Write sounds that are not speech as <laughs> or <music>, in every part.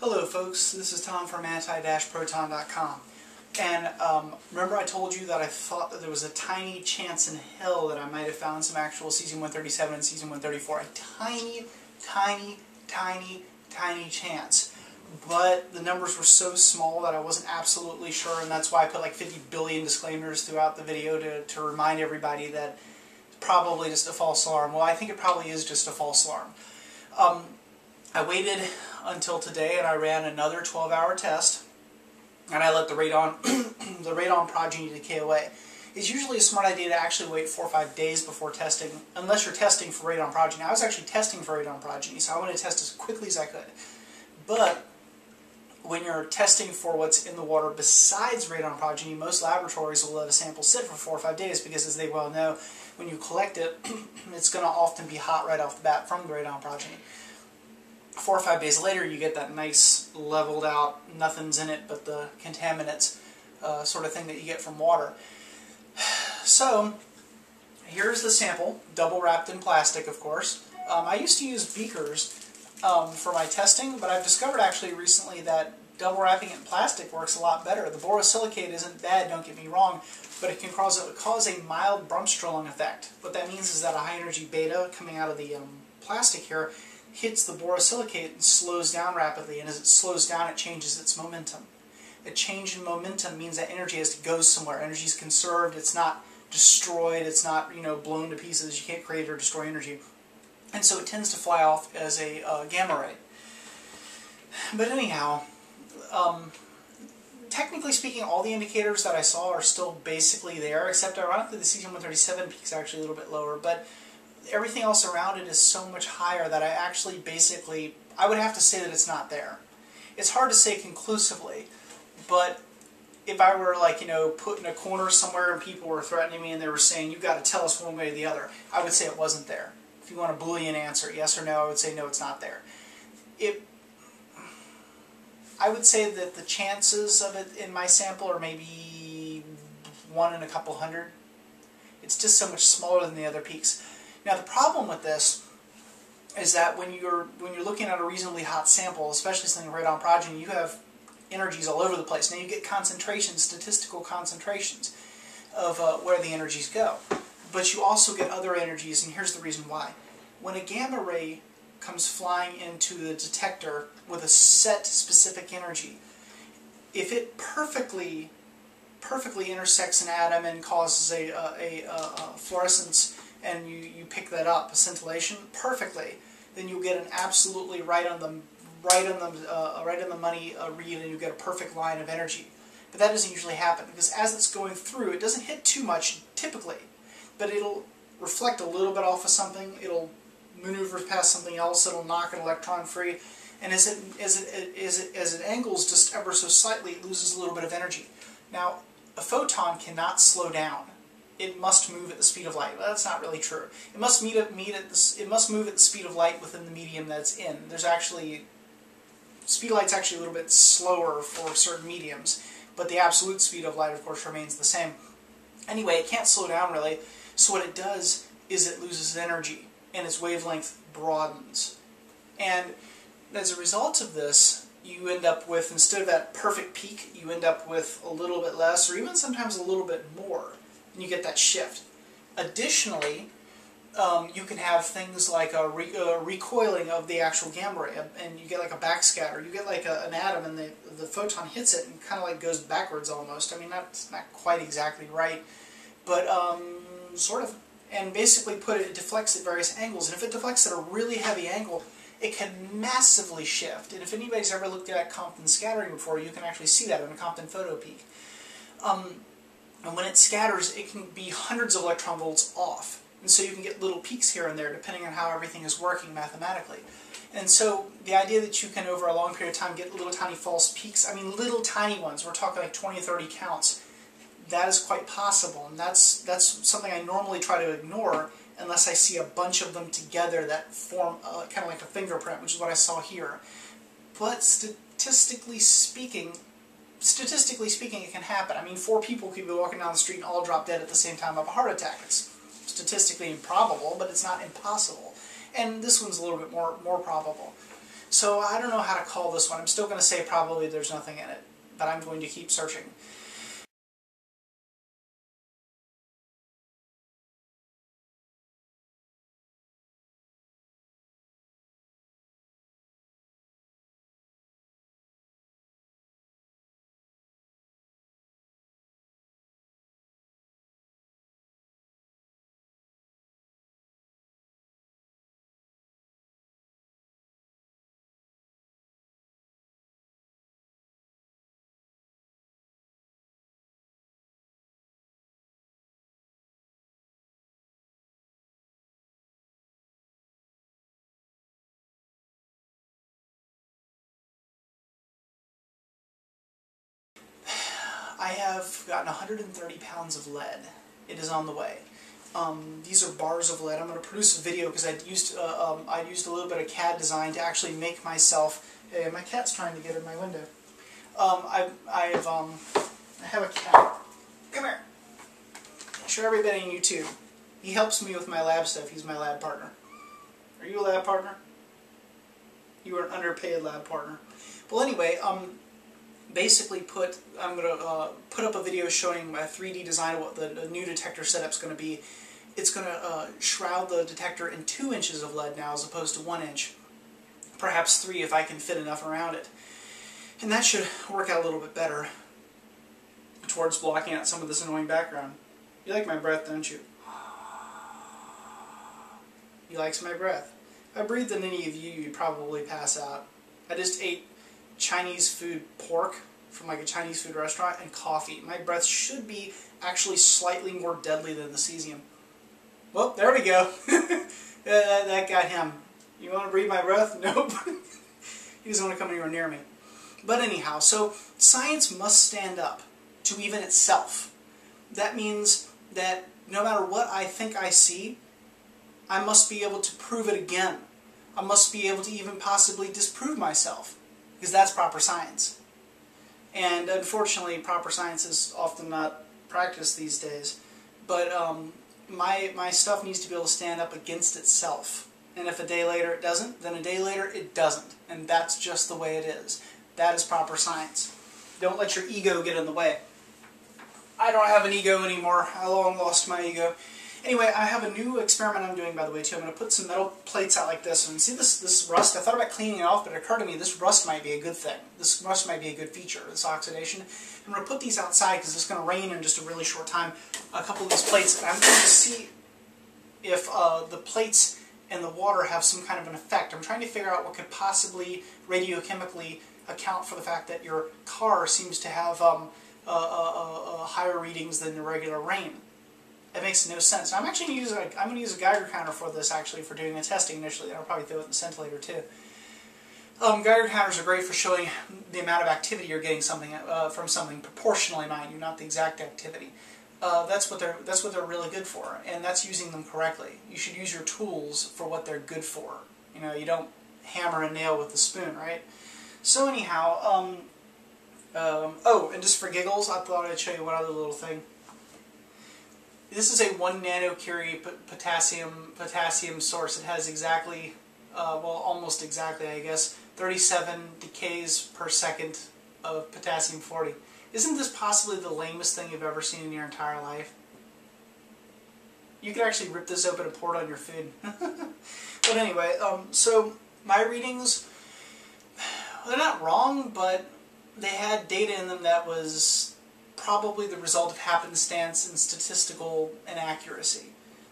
Hello folks, this is Tom from anti-proton.com and um, remember I told you that I thought that there was a tiny chance in hell that I might have found some actual cesium-137 and cesium-134. A tiny, tiny, tiny, tiny chance. But the numbers were so small that I wasn't absolutely sure and that's why I put like 50 billion disclaimers throughout the video to, to remind everybody that it's probably just a false alarm. Well, I think it probably is just a false alarm. Um, I waited until today and I ran another 12 hour test and I let the radon, <clears throat> the radon progeny decay away. It's usually a smart idea to actually wait four or five days before testing, unless you're testing for radon progeny. I was actually testing for radon progeny, so I wanted to test as quickly as I could. But when you're testing for what's in the water besides radon progeny, most laboratories will let a sample sit for four or five days because, as they well know, when you collect it, <clears throat> it's going to often be hot right off the bat from the radon progeny four or five days later, you get that nice leveled out, nothing's in it but the contaminants uh, sort of thing that you get from water. <sighs> So, here's the sample, double wrapped in plastic, of course. Um, I used to use beakers um, for my testing, but I've discovered actually recently that double wrapping it in plastic works a lot better. The borosilicate isn't bad, don't get me wrong, but it can cause a, cause a mild Bremsstrahlung effect. What that means is that a high energy beta coming out of the um, plastic here hits the borosilicate and slows down rapidly, and as it slows down, it changes its momentum. A change in momentum means that energy has to go somewhere. Energy is conserved, it's not destroyed, it's not you know blown to pieces, you can't create or destroy energy. And so it tends to fly off as a uh, gamma ray. But anyhow, um, technically speaking, all the indicators that I saw are still basically there, except ironically the cesium-137 peak is actually a little bit lower. But everything else around it is so much higher that I actually basically, I would have to say that it's not there. It's hard to say conclusively, but if I were like, you know, put in a corner somewhere and people were threatening me and they were saying, you've got to tell us one way or the other, I would say it wasn't there. If you want a Boolean answer, yes or no, I would say no, it's not there. It, I would say that the chances of it in my sample are maybe one in a couple hundred. It's just so much smaller than the other peaks. Now the problem with this is that when you're when you're looking at a reasonably hot sample, especially something radon progeny, you have energies all over the place. Now you get concentrations, statistical concentrations of uh, where the energies go. But you also get other energies, and here's the reason why. When a gamma ray comes flying into the detector with a set specific energy, if it perfectly perfectly intersects an atom and causes a, a, a, a fluorescence and you, you pick that up, a scintillation, perfectly, then you'll get an absolutely right on the right on the uh, right on the money uh, read, and you get a perfect line of energy. But that doesn't usually happen because as it's going through, it doesn't hit too much typically, but it'll reflect a little bit off of something. It'll maneuver past something else. It'll knock an electron free, and as it as it as it as it angles just ever so slightly, it loses a little bit of energy. Now, a photon cannot slow down it must move at the speed of light. Well, that's not really true. It must meet at, meet at the, it must move at the speed of light within the medium that it's in. There's actually speed of light's actually a little bit slower for certain mediums, but the absolute speed of light, of course, remains the same. Anyway, it can't slow down really. So what it does is it loses energy and its wavelength broadens. And as a result of this, you end up with, instead of that perfect peak, you end up with a little bit less, or even sometimes a little bit more and you get that shift. Additionally, um, you can have things like a, re a, recoiling of the actual gamma ray, and you get like a backscatter. You get like a, an atom, and the, the photon hits it and kind of like goes backwards almost. I mean, that's not quite exactly right, but um, sort of. And basically put it, it deflects at various angles, and if it deflects at a really heavy angle, it can massively shift. And if anybody's ever looked at Compton scattering before, you can actually see that in a Compton photo peak. Um, and when it scatters, it can be hundreds of electron volts off. And so you can get little peaks here and there depending on how everything is working mathematically. And so the idea that you can, over a long period of time, get little tiny false peaks, I mean little tiny ones, we're talking like 20 or 30 counts, that is quite possible. And that's, that's something I normally try to ignore unless I see a bunch of them together that form uh, kind of like a fingerprint, which is what I saw here. But statistically speaking, statistically speaking, it can happen. I mean, four people could be walking down the street and all drop dead at the same time of a heart attack. It's statistically improbable, but it's not impossible. And this one's a little bit more, more probable. So I don't know how to call this one. I'm still going to say probably there's nothing in it, but I'm going to keep searching. I have gotten 130 pounds of lead. It is on the way. Um, these are bars of lead. I'm going to produce a video because I used uh, um, I used a little bit of CAD design to actually make myself. Hey, my cat's trying to get in my window. Um, I I have um I have a cat. Come here. Show everybody on YouTube. He helps me with my lab stuff. He's my lab partner. Are you a lab partner? You are an underpaid lab partner. Well, anyway, um, basically put, I'm going to uh, put up a video showing my 3D design of what the, the new detector setup is going to be. It's going to uh, shroud the detector in 2 inches of lead now as opposed to 1 inch. Perhaps 3 if I can fit enough around it. And that should work out a little bit better towards blocking out some of this annoying background. You like my breath, don't you? He likes my breath. If I breathed in any of you, you'd probably pass out. I just ate Chinese food pork from like a Chinese food restaurant and coffee. My breath should be actually slightly more deadly than the cesium. Well, there we go. <laughs> that, got him. You want to breathe my breath? <laughs> Nope. <laughs> he doesn't want to come anywhere near me. But anyhow, so science must stand up to even itself. That means that no matter what I think I see, I must be able to prove it again. I must be able to even possibly disprove myself because that's proper science. And unfortunately, proper science is often not practiced these days. But um, my, my stuff needs to be able to stand up against itself. And if a day later it doesn't, then a day later it doesn't. And that's just the way it is. That is proper science. Don't let your ego get in the way. I don't have an ego anymore. I long lost my ego. Anyway, I have a new experiment I'm doing, by the way, too. I'm going to put some metal plates out like this. And see this, this rust? I thought about cleaning it off, but it occurred to me this rust might be a good thing. This rust might be a good feature, this oxidation. I'm going to put these outside because it's going to rain in just a really short time. A couple of these plates. I'm going to see if uh, the plates and the water have some kind of an effect. I'm trying to figure out what could possibly radiochemically account for the fact that your car seems to have um, uh, uh higher readings than the regular rain. It makes no sense. I'm actually going to use a, I'm going to use a Geiger counter for this actually for doing the testing initially. I'll probably throw it in the scintillator too. Um, Geiger counters are great for showing the amount of activity you're getting something uh, from something proportionally, mind you, not the exact activity. Uh, that's what they're that's what they're really good for, and that's using them correctly. You should use your tools for what they're good for. You know, you don't hammer a nail with a spoon, right? So anyhow, um, um, oh, and just for giggles, I thought I'd show you one other little thing. This is a one nanocurie potassium potassium source. It has exactly, uh, well, almost exactly, I guess, 37 decays per second of potassium 40. Isn't this possibly the lamest thing you've ever seen in your entire life? You could actually rip this open and pour it on your food. <laughs> but anyway, um, so my readings, <sighs> they're not wrong, but they had data in them that was probably the result of happenstance and statistical inaccuracy.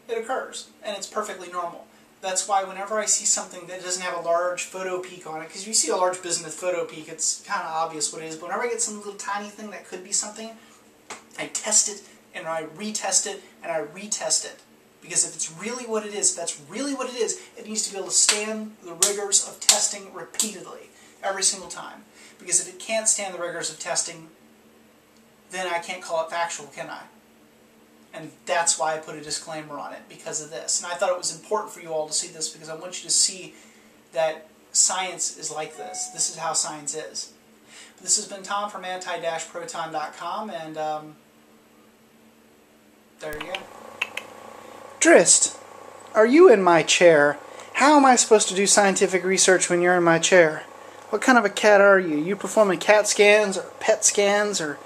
It occurs, and it's perfectly normal. That's why whenever I see something that doesn't have a large photo peak on it, because you see a large business photo peak, it's kind of obvious what it is, but whenever I get some little tiny thing that could be something, I test it, and I retest it, and I retest it. Because if it's really what it is, that's really what it is, it needs to be able to stand the rigors of testing repeatedly, every single time. Because if it can't stand the rigors of testing, then I can't call it factual, can I? And that's why I put a disclaimer on it, because of this. And I thought it was important for you all to see this, because I want you to see that science is like this. This is how science is. This has been Tom from anti-proton.com, and um, there you go. Drist, are you in my chair How am I supposed to do scientific research when you're in my chair? What kind of a cat are you? You performing cat scans or pet scans or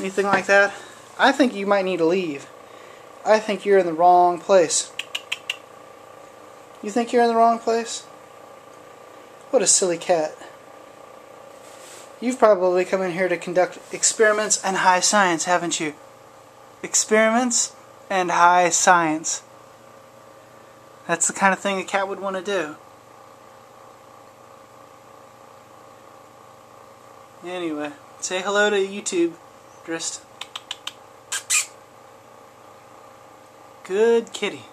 anything like that? I think you might need to leave. I think you're in the wrong place. You think you're in the wrong place? What a silly cat. You've probably come in here to conduct experiments and high science, haven't you? Experiments and high science. That's the kind of thing a cat would want to do. Anyway, say hello to YouTube, Good kitty.